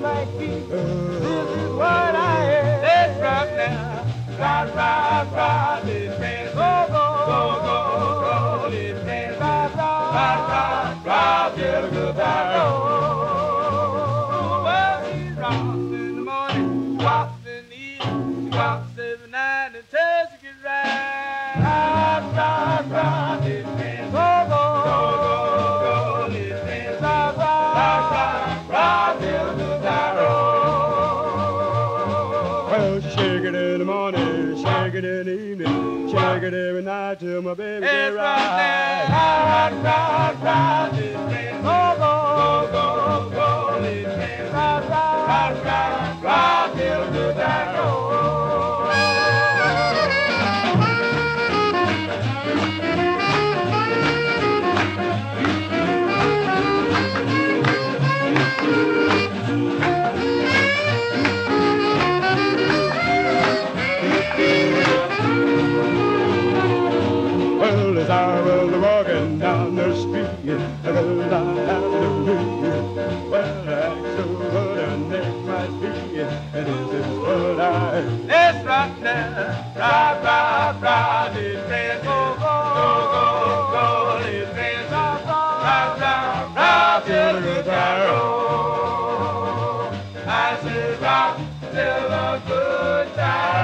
like me. This is what I am. Let's rock now. Rock, rock, ride, little dance! Go, go, go, go, go, little friend. Ride, ride, ride, ride, ride till the good I go. Well, he rocks in the morning, walks in the evening, walks every night until she gets right. Shake it in the morning, shake it in the evening, shake it every night till my baby It's get right. Ride, ride, ride, little man. Go, go, as I was walking down the street. I could not have to Well, I so what a neck might be. And this is what I. Let's rock now. Rock, rock, rock. This train go, go, go, go. This train rock, rock, rock, rock. Till the good I said rock till the good time.